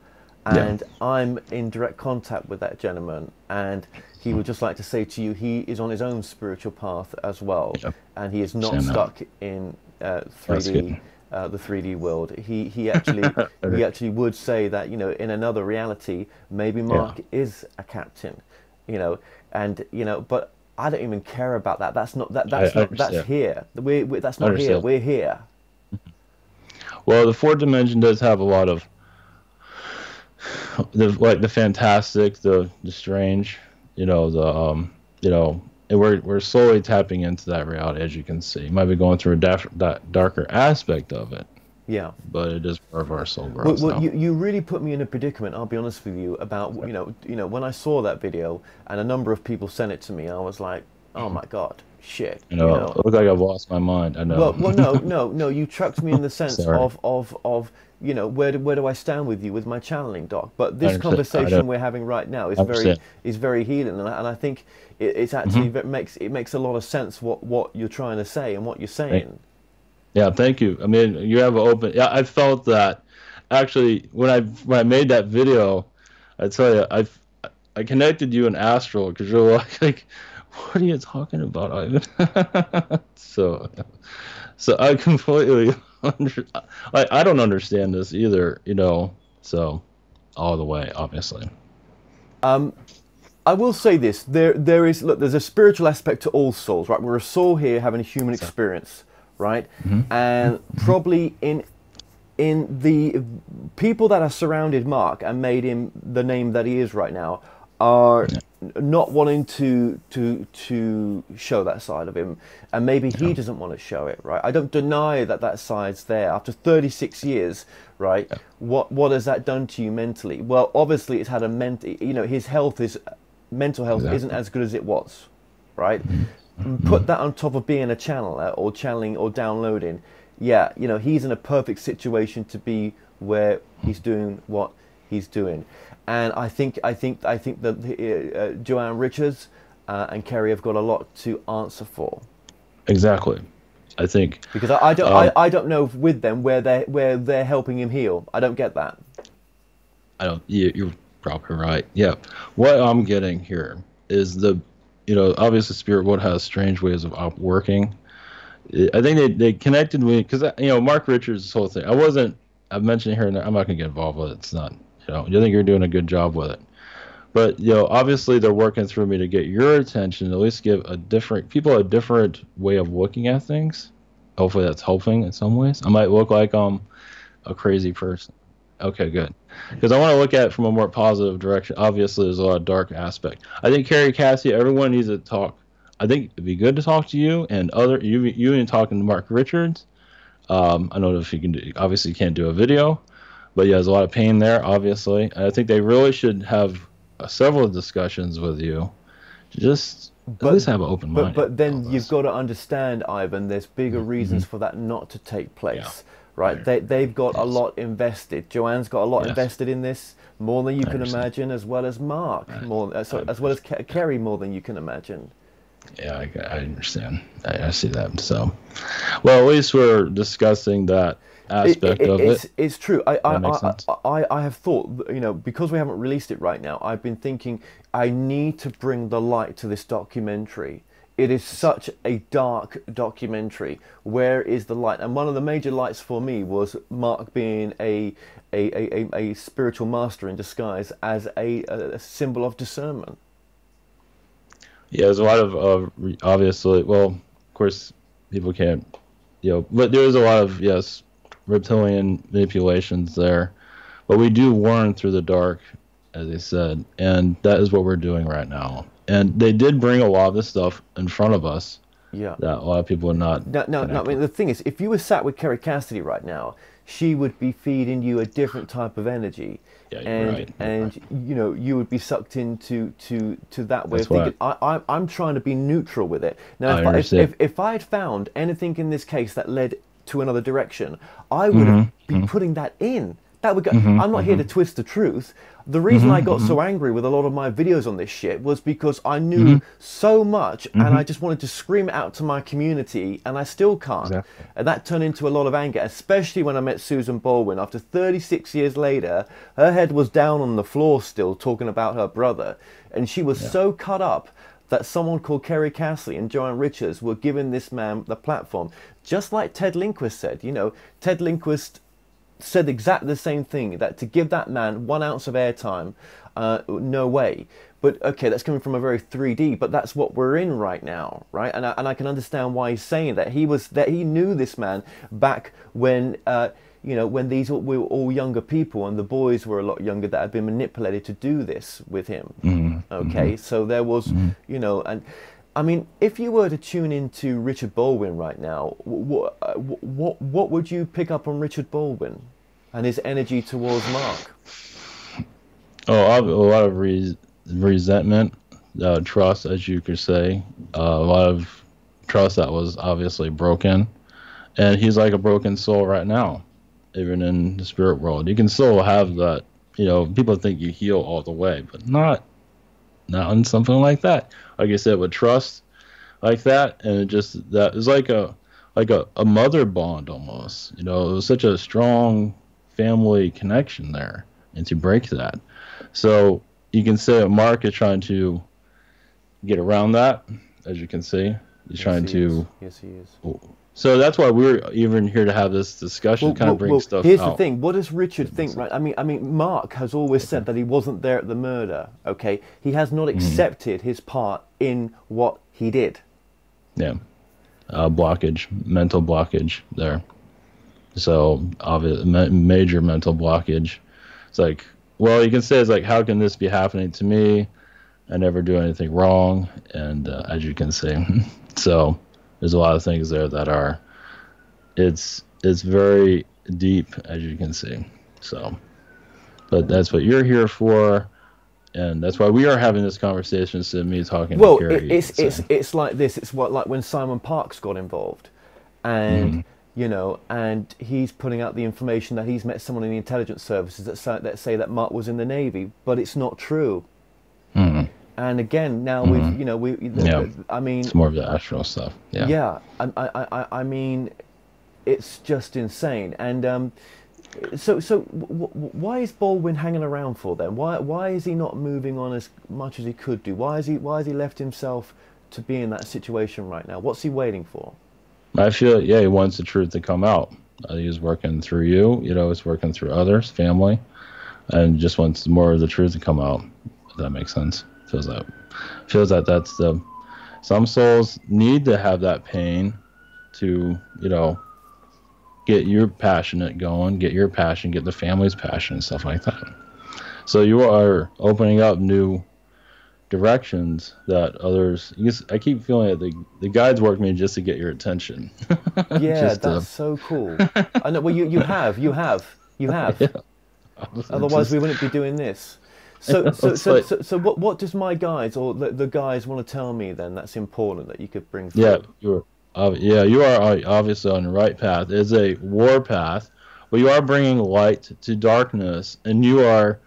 Yeah. and I'm in direct contact with that gentleman, and he would just like to say to you he is on his own spiritual path as well, Yeah. and he is not that. stuck in uh, 3D. Uh, the 3D world. He he actually <laughs> he actually would say that you know in another reality maybe Mark is a captain, you know, and you know, but I don't even care about that. That's not that that's I not that's here. We're, we that's not here. We're here. Well, the fourth dimension does have a lot of the like the fantastic, the the strange, you know, the um, you know, and we're we're slowly tapping into that reality, as you can see. Might be going through a daf- da- darker aspect of it, Yeah. but it is part of our soul Well, growth. well now. you, you really put me in a predicament. I'll be honest with you about you know you know when I saw that video and a number of people sent it to me. I was like, oh my god, shit. you know, it looked like I've lost my mind. I know. Well, well, no, <laughs> no, no. You chucked me in the sense of, of, of, you know, where do, where do I stand with you with my channeling, doc? But this conversation we're having right now is very is very healing, and I, and I think it, it's actually Mm-hmm. it makes it makes a lot of sense what what you're trying to say and what you're saying. Yeah, thank you. I mean, you have an open. Yeah, I felt that. Actually, when I when I made that video, I tell you, I I connected you in astral because you're like, <laughs> like, what are you talking about, Ivan? <laughs> so, so I completely <laughs> under, I I don't understand this either, you know. So, all the way, obviously. I will say this: there, there is look. There's a spiritual aspect to all souls, right? We're a soul here having a human experience, right? Mm-hmm. And mm-hmm. Mm-hmm. probably in in the people that have surrounded Mark and made him the name that he is right now are not wanting to to to show that side of him, and maybe he doesn't want to show it, right? I don't deny that that side's there. After 36 years, right? What what has that done to you mentally? Well, obviously it's had a ment. You know, his health is mental health Exactly. isn't as good as it was, right? And Put that on top of being a channeler or channeling or downloading. Yeah, you know, he's in a perfect situation to be where he's doing what he's doing. And I think I think I think that uh, uh, Joanne Richards uh, and Kerry have got a lot to answer for Exactly. I think because I, I don't Um, I, I don't know with them where they where they're helping him heal. I don't get that. I don't. You, you're probably right. Yeah. What I'm getting here is the, you know, obviously Spirit World has strange ways of working. I- think they, they connected me because you know Mark Richards whole thing. I wasn't. I've mentioned here and. I'm not gonna get involved with it. It's not. You know. You think you're doing a good job with it. But you know, obviously they're working through me to get your attention. At least give a different people a different way of looking at things. Hopefully that's helping in some ways. I might look like I'm a crazy person. Okay, good. Because I want to look at it from a more positive direction. Obviously, there's a lot of dark aspect. I think Kerry Cassie, everyone needs to talk. I think it'd be good to talk to you and other you. You and talking to Mark Richards. Um, I don't know if you can do. Obviously, you can't do a video, but yeah, there's a lot of pain there. Obviously, and I think they really should have uh, several discussions with you. Just But- at least have an open But mind. but then you've got to understand, Ivan. There's bigger reasons for that not to take place, right? They they've got a lot invested. Joanne's got a lot Yes. invested in this, more than you can imagine, as well as Mark, more uh, so, as well as Ke- Kerry, more than you can imagine. Yeah, I, I understand. I, I see that. So, well, at least we're discussing that aspect it, of it's, it. It's true. I, I, I. I, I have thought, you know, because we haven't released it right now, I've been thinking I need to bring the light to this documentary. It is such a dark documentary. Where is the light? And one of the major lights for me was Mark being a a, a, a, spiritual master in disguise as a, a symbol of discernment. Yeah, there's a lot of uh, obviously. Well, of course, people can't, you know, but there's a lot of yes, reptilian manipulations there. But we do warn through the dark, as they said, and that is what we're doing right now. And they did bring a lot of this stuff in front of us, Yeah. That a lot of people are not. No, no, no. I mean, the thing is, if you were sat with Kerry Cassidy right now, she would be feeding you a different type of energy. Yeah, and right. and right. you know you would be sucked into to to that way That's of thinking. I, I I'm trying to be neutral with it. Now, if I, if, if, if I had found anything in this case that led to another direction, I would mm-hmm. be mm-hmm. putting that in. That would go. Mm-hmm, I'm not here to mm-hmm. twist the truth. The reason mm-hmm, I got so mm-hmm. angry with a lot of my videos on this shit was because I knew mm-hmm. so much and mm-hmm. I just wanted to scream it out to my community and I still can't. Exactly. And that turned into a lot of anger, especially when I met Susan Baldwin. After 36 years later, her head was down on the floor still talking about her brother. And she was yeah. so cut up that someone called Kerry Cassidy and Joanne Richards were giving this man the platform. Just like Ted Lindquist said, you know, Ted Lindquist said exactly the same thing that to give that man one ounce of airtime, uh, no way. But okay, that's coming from a very 3D, but that's what we're in right now, right? And I, and I can understand why he's saying that. He was that he knew this man back when. Uh, you know, when these we were all younger people and the boys were a lot younger that had been manipulated to do this with him. Mm-hmm. Okay, mm-hmm. so there was, mm-hmm. you know, and I mean, if you were to tune into Richard Baldwin right now, what, what, what would you pick up on Richard Baldwin and his energy towards Mark? Oh, a lot of re- resentment, uh, trust, as you could say. Uh, a lot of trust that was obviously broken. And he's like a broken soul right now, even in the spirit world. You can still have that, you know, people think you heal all the way, but not not on something like that. Like I said, with trust like that, and it just that is like a like a, a mother bond almost. You know, it was such a strong family connection there, and to break that, so you can say Mark is trying to get around that, as you can see. He's yes, trying he to. Yes, he is. So that's why we're even here to have this discussion, well, kind of bring well, stuff. Here's out. the thing: what does Richard think? Right? I mean, I mean, Mark has always okay. said that he wasn't there at the murder. Okay, he has not mm-hmm. accepted mm-hmm. his part in what he did. Yeah, uh, blockage, mental blockage there. So obvious, major mental blockage. It's like, well, you can say it's like, how can this be happening to me? I never do anything wrong, and uh, as you can see, <laughs> so there's a lot of things there that are it's it's very deep as you can see so but that's what you're here for and that's why we are having this conversation instead of me talking well it, it's it's it's like this it's what like when simon parkes got involved and mm. you know and he's putting out the information that he's met someone in the intelligence services that say that, say that mark was in the navy but it's not true. And again, now mm-hmm. we've, you know, we, yeah. I mean, it's more of the astral stuff. Yeah. Yeah. I, I, I, I mean, it's just insane. And um, so, so w- w- why is Baldwin hanging around for then? Why, why is he not moving on as much as he could do? Why is he, why has he left himself to be in that situation right now? What's he waiting for? I feel, yeah, he wants the truth to come out. Uh, he's working through you, you know, he's working through others, family, and just wants more of the truth to come out. If that makes sense feels that feels that that's the some souls need to have that pain to you know get your passionate going get your passion get the family's passion and stuff like that. So you are opening up new directions that others i keep feeling that the, the guides work me just to get your attention. <laughs> Yeah that's to, so cool. I know well you, you have you have you have. <laughs> Yeah. otherwise just, we wouldn't be doing this <laughs> so, so, so, so, so, what, what does my guys or the, the guys want to tell me then that's important that you could bring forward? Yeah, you're, uh, yeah, you are obviously on the right path. It's a war path, but you are bringing light to darkness, and you are.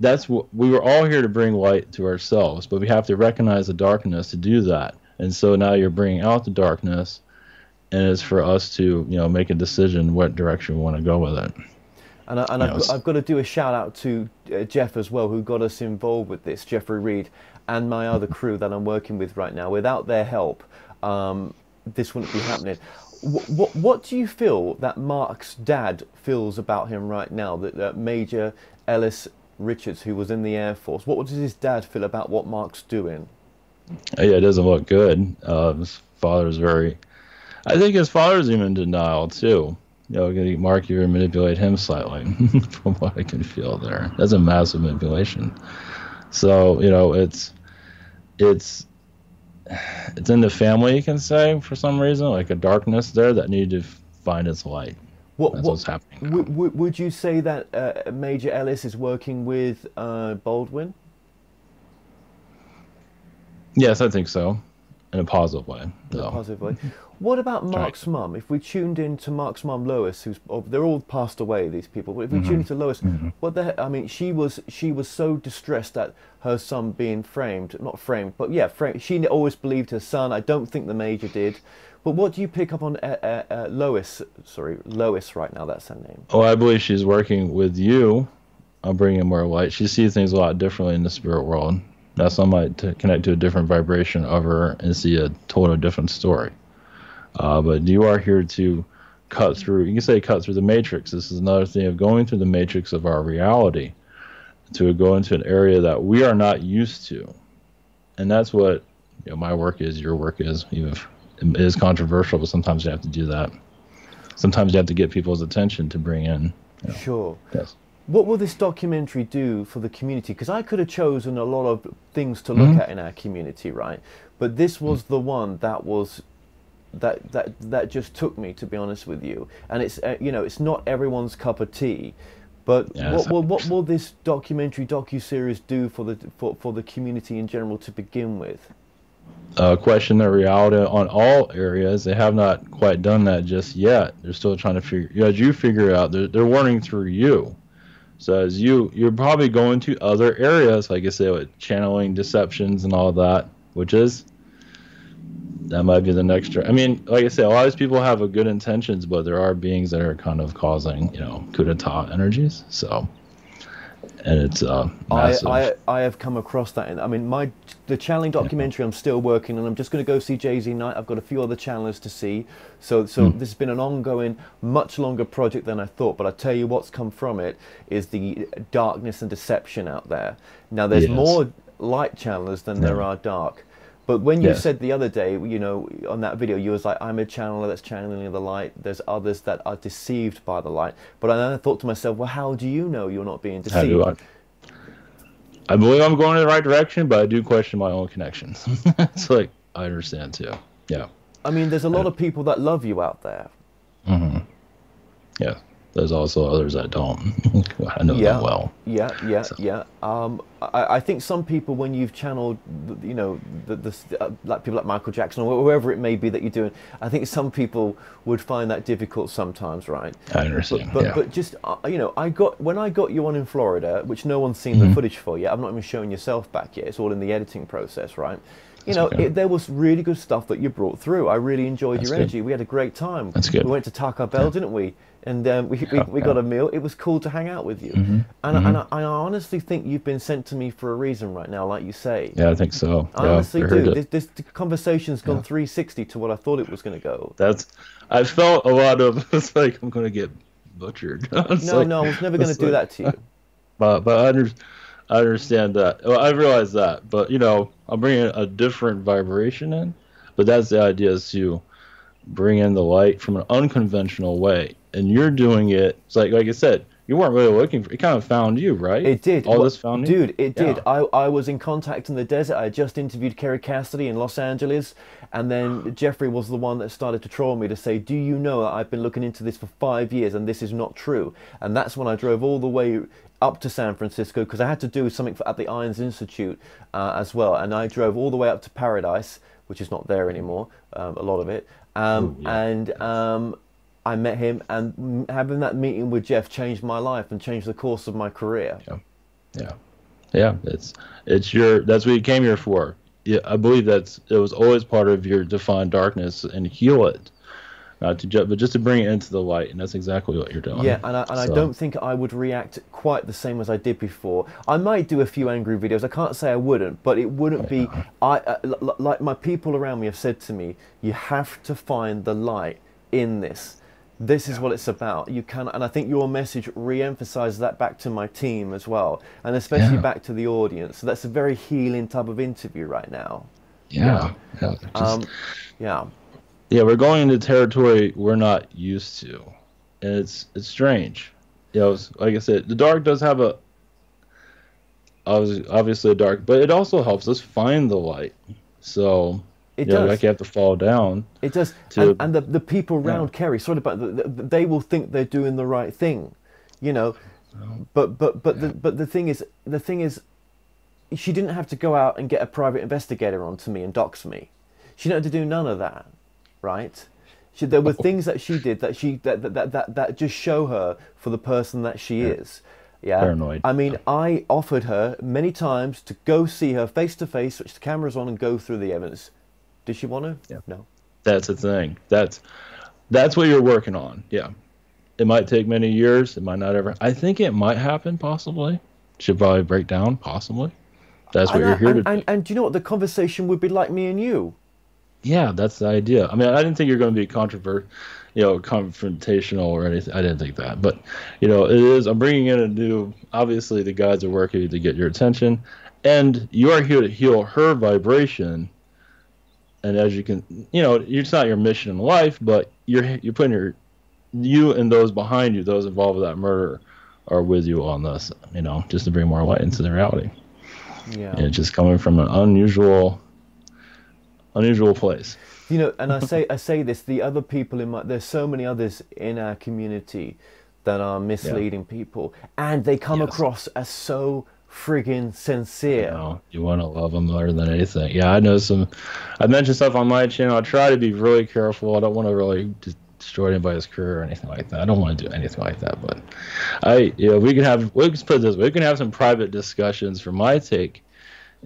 That's what we were all here to bring light to ourselves, but we have to recognize the darkness to do that. And so now you're bringing out the darkness, and it's for us to you know make a decision what direction we want to go with it. And, I, and I've, got, I've, got to do a shout out to uh, Jeff as well, who got us involved with this, Jeffrey Reed, and my other crew that I'm working with right now. Without their help, um, this wouldn't be happening. What, what, what, do you feel that Mark's dad feels about him right now? That, that Major Ellis Richards, who was in the Air Force, what does his dad feel about what Mark's doing? Yeah, it doesn't look good. Uh, his father's very. I think his father's even in denial too you know, to Mark, you and manipulate him slightly, <laughs> from what I can feel there. That's a massive manipulation. So you know, it's it's it's in the family, you can say, for some reason, like a darkness there that needed to find its light. What, That's what- what's happening. w- w- would you say that uh, Major Ellis is working with uh, Baldwin? Yes, I think so, in a positive way. So. Positively. What about Mark's mum? If we tuned in to Mark's mum, Lois, who's oh, they're all passed away, these people. But if we tuned into Lois, what the he- I mean, she was she was so distressed at her son being framed, not framed, but yeah, framed. She always believed her son. I don't think the major did. But what do you pick up on uh, uh, uh, Lois? Sorry, Lois. Right now, that's her name. Oh, I believe she's working with you on bringing more light. She sees things a lot differently in the spirit world. Now, some might t- connect to a different vibration of her and see a totally different story. Uh, but you are here to cut through. You can say cut through the matrix. This is another thing of going through the matrix of our reality to go into an area that we are not used to, and that's what you know, my work is. Your work is. Even if it is controversial, but sometimes you have to do that. Sometimes you have to get people's attention to bring in. Sure. Yes. What will this documentary do for the community? Because I could have chosen a lot of things to look at in our community, right? But this was the one that was that that that just took me, to be honest with you. And it's uh, you know it's not everyone's cup of tea, but Yeah, what will what <laughs> will this documentary docu series do for the for, for the community in general to begin with? uh, question their reality on all areas. They have not quite done that just yet. They're still trying to figure. You as you figure out, they're, they're warning through you. So as you, you're probably going to other areas, like I say, with channeling, deceptions, and all that, which is that might be the next. I mean, like I say, a lot of these people have a good intentions, but there are beings that are kind of causing, you know, coup d'état energies. So, and it's uh, I, massive. I I have come across that. In, I mean, my the channeling documentary I'm still working on. I'm just going to go see JZ Knight. I've got a few other channelers to see. So so Hmm. this has been an ongoing, much longer project than I thought. But I tell you, what's come from it is the darkness and deception out there. Now there's Yes. more light channelers than there are dark. But when you said the other day, you know, on that video, you was like, "I'm a channeler that's channeling the light." There's others that are deceived by the light. But I thought to myself, "Well, how do you know you're not being deceived?" I? I believe I'm going in the right direction, but I do question my own connections. <laughs> it's like I understand too. Yeah, I mean, there's a lot of people that love you out there. Mhm yeah. There's also others that don't. <laughs> I know Yeah. them well. Yeah, yeah, yeah. Um, I, I think some people, when you've channeled, you know, the, the uh, like people like Michael Jackson or whoever it may be that you're doing, I think some people would find that difficult sometimes, right? I understand. But yeah. but just uh, you know, I got when I got you on in Florida, which no one's seen Mm-hmm. the footage for yet. I'm not even showing yourself back yet. It's all in the editing process, right? You know, okay. it, there was really good stuff that you brought through. I really enjoyed That's your good. energy. We had a great time. That's good. We went to Taco Bell, didn't we? And um, we, we, we got a meal. It was cool to hang out with you. Mm-hmm. And, and I, I honestly think you've been sent to me for a reason right now, like you say. yeah, I think so. I yeah, honestly I do. This, this conversation's gone 360 to what I thought it was going to go. That's. I felt a lot of. <laughs> It's like I'm gonna get butchered. <laughs> No, like- no, I was never going to do like- that to you. <laughs> But but I, under, I understand that. Well, I realize that. But you know, I'm bringing a different vibration in. But that's the idea is to bring in the light from an unconventional way, and you're doing it. It's like like I said, you weren't really looking for. It kind of found you, right? It did. All Well, this found you, Dude, it did. I, I was in contact in the desert. I had just interviewed Kerry Cassidy in Los Angeles. And then <gasps> Jeffrey was the one that started to troll me to say, Do you know that I've been looking into this for five years and this is not true? And that's when I drove all the way up to San Francisco because I had to do something for, at the Irons Institute uh, as well. And I drove all the way up to Paradise, which is not there anymore, um, a lot of it. Um, And um, I met him, and having that meeting with Jeff changed my life and changed the course of my career. Yeah, yeah. yeah. It's it's your. That's what you came here for. Yeah, I believe that's it was always part of your define darkness and heal it, not to but just to bring it into the light, and that's exactly what you're doing. Yeah, and I, and I don't think I would react quite the same as I did before. I might do a few angry videos. I can't say I wouldn't, but it wouldn't be. I uh, l- l- like my people around me have said to me, you have to find the light in this. This is what it's about. You can, and I think your message re-emphasizes that back to my team as well, and especially Yeah. back to the audience. So that's a very healing type of interview right now. Yeah, yeah. just- Um, yeah. yeah, we're going into territory we're not used to, and it's it's strange. You know, it's- like I said, the dark does have a obviously obviously a dark, but it also helps us find the light. So It you does. Know, like you have to fall down. It does. To, and, and the, the people around yeah. Kerry, sort of, but the, the, they will think they're doing the right thing, you know. But but but yeah. the but the thing is the thing is, she didn't have to go out and get a private investigator onto me and dox me. She didn't have to do none of that, right? She, there were oh. things that she did that she that, that that that just show her for the person that she yeah. is. Yeah. Paranoid. I mean, I offered her many times to go see her face to face, switch the cameras on, and go through the evidence. Did she want to? Yeah. No. That's the thing. That's that's what you're working on. Yeah. It might take many years. It might not ever. I think it might happen. Possibly. Should probably break down. Possibly. That's what and, you're here and, to and, do. And do you know what the conversation would be like, me and you? Yeah, that's the idea. I mean, I didn't think you're going to be controversial, you know, confrontational or anything. I didn't think that, but you know, it is. I'm bringing in a new. Obviously, the guides are working to get your attention, and you are here to heal her vibration. And as you can, you know, it's not your mission in life, but you're you're putting your you and those behind you, those involved with that murder, are with you on this. You know, just to bring more light into the reality. Yeah. And it's just coming from an unusual unusual place. You know, and I <laughs> say I say this: the other people in my there's so many others in our community that are misleading yeah. people, and they come yes. across as so friggin' sincere. You, know, you want to love them more than anything. Yeah, I know some. I mentioned stuff on my channel. I try to be really careful. I don't want to really destroy anybody's career or anything like that. I don't want to do anything like that. But I, you know, we can have. We can put this. We can have some private discussions for my take,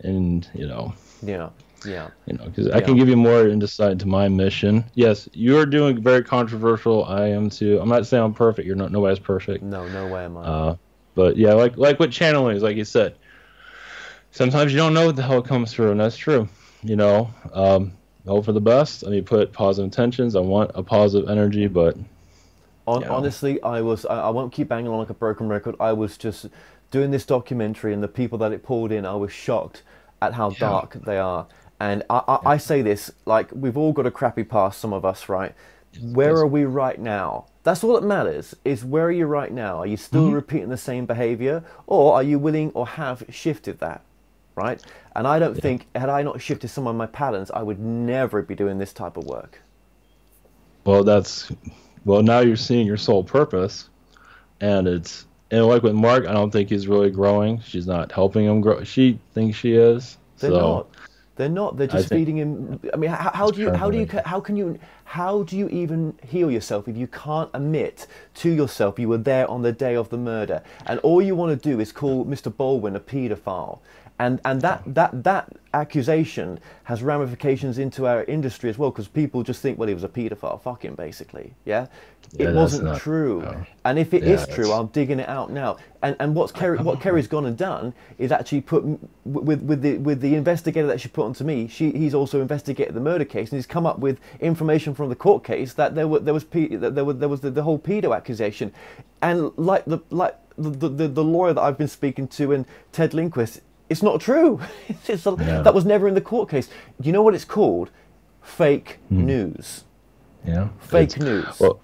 and you know. Yeah. Yeah. You know, because yeah. I can give you more insight into my mission. Yes, you are doing very controversial. I am too. I'm not saying I'm perfect. You're not. Nobody's perfect. No, no way am I. Uh, but yeah, like like what channeling is, like you said. Sometimes you don't know what the hell comes through, and that's true. You know, um, hope for the best. I mean, put positive intentions. I want a positive energy, but on, honestly, I was. I, I won't keep banging on like a broken record. I was just doing this documentary, and the people that it pulled in, I was shocked at how yeah. dark they are. And I, I, I, say this like we've all got a crappy past, some of us, right? Where are we right now? That's all that matters. Is where are you right now? Are you still mm-hmm. repeating the same behavior, or are you willing or have shifted that? Right? And I don't yeah. think had I not shifted some of my patterns, I would never be doing this type of work. Well, that's well. Now you're seeing your sole purpose, and it's and like with Mark, I don't think he's really growing. She's not helping him grow. She thinks she is. They're so. not. They're not. They're just feeding him. I mean, how, how do you? How do you? How can you? How do you even heal yourself if you can't admit to yourself you were there on the day of the murder, and all you want to do is call Mr. Baldwin a paedophile, and and that that that accusation has ramifications into our industry as well because people just think well he was a paedophile. Fuck him basically. Yeah, yeah it wasn't not, true. no. and if it yeah, is true i'm digging it out now. And and what's Kerry, what <laughs> kerry's gone and done is actually put with with the with the investigator that she put onto me she he's also investigated the murder case and he's come up with information from the court case that there were there was that there was there was the, the whole pedo accusation. And like the like the, the, the lawyer that I've been speaking to and Ted Lindquist it's not true. <laughs> It's a, yeah. That was never in the court case. Do you know what it's called? Fake mm. news. Yeah. Fake news. Well,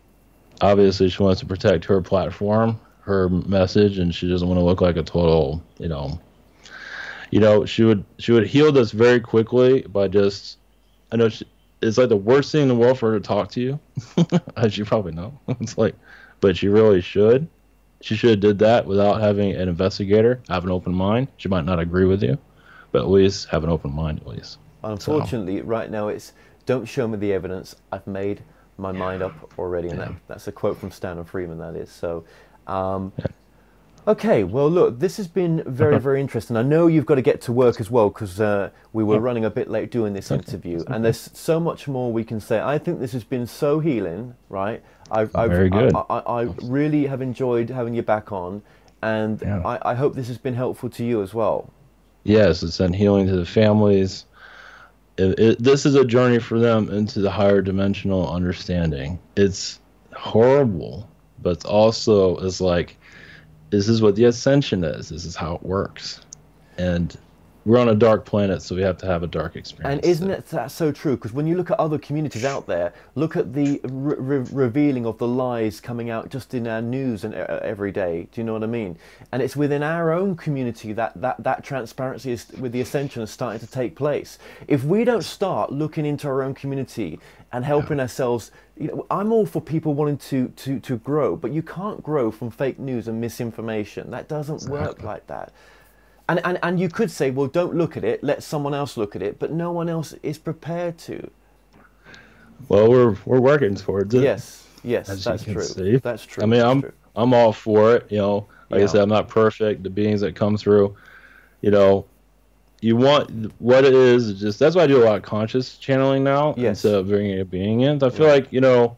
obviously she wants to protect her platform, her message, and she doesn't want to look like a total, you know. You know, she would she would heal this very quickly by just. I know she, it's like the worst thing in the world for her to talk to you, <laughs> as you probably know. <laughs> It's like, but she really should she should have did that without having an investigator have an open mind. She might not agree with you, but at least have an open mind at least. Unfortunately, so. right now it's don't show me the evidence. I've made my yeah. mind up already, and yeah. that, that's a quote from Stanton Friedman. That is so. Um, yeah. Okay, well, look, this has been very, <laughs> very interesting. I know you've got to get to work as well because uh, we were running a bit late doing this interview, and there's so much more we can say. I think this has been so healing, right? I've, I've, very good. I, I, I, really have enjoyed having you back on, and yeah. I, I hope this has been helpful to you as well. Yes, it's been healing to the families. It, it, this is a journey for them into the higher dimensional understanding. It's horrible, but it's also is like this is what the ascension is. This is how it works. And we're on a dark planet, so we have to have a dark experience. And isn't it that so true? Because when you look at other communities out there, look at the re- re- revealing of the lies coming out just in our news and uh, every day. Do you know what I mean? And it's within our own community that that, that transparency is with the ascension is starting to take place. If we don't start looking into our own community and helping yeah. ourselves, you know, I'm all for people wanting to, to, to grow, but you can't grow from fake news and misinformation. That doesn't exactly. work like that. And, and, and you could say, well, don't look at it, let someone else look at it, but no one else is prepared to. Well, we're, we're working towards it. Yes, yes, that's true. See. That's true. I mean, I'm, true. I'm all for it. You know, like yeah. I said, I'm not perfect. The beings that come through, you know, you want what it is. Just that's why I do a lot of conscious channeling now yes. instead of bringing a being in. I feel like you know,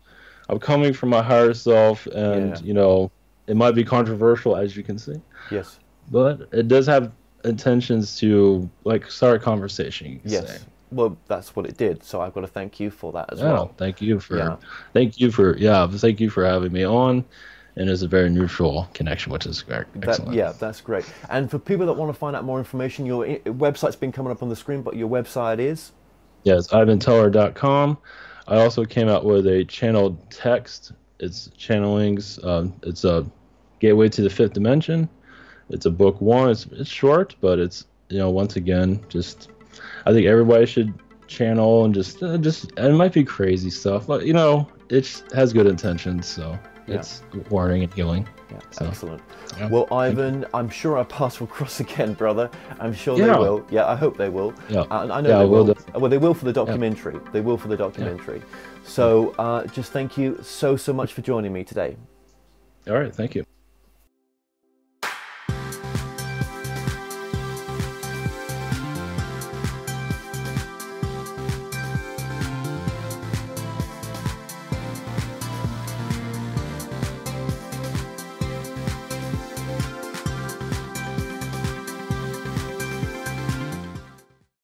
I'm coming from my higher self, and yeah. you know, it might be controversial as you can see. Yes. But it does have intentions to like start a conversation. yes. Say. Well, that's what it did. So I've got to thank you for that as yeah, well. Thank you for, yeah. thank you for, yeah, thank you for having me on. And it's a very neutral connection, which is excellent. That, yeah, that's great. And for people that want to find out more information, your website's been coming up on the screen, but your website is? Yes, ivanteller.com. I also came out with a channeled text. It's channelings. Um, it's a gateway to the fifth dimension it's a book one. It's it's short, but it's you know once again just I think everybody should channel and just uh, just it might be crazy stuff, but you know it has good intentions, so yeah. it's warning and healing. Yeah, so, excellent. Yeah. Well, Ivan, I'm sure our paths will cross <laughs> again, brother. I'm sure yeah. they will. Yeah, I hope they will. Yeah. Uh, I know yeah, they will. Well, they will for the documentary. They will for the documentary. So, uh, just thank you so so much for joining me today. All right, thank you.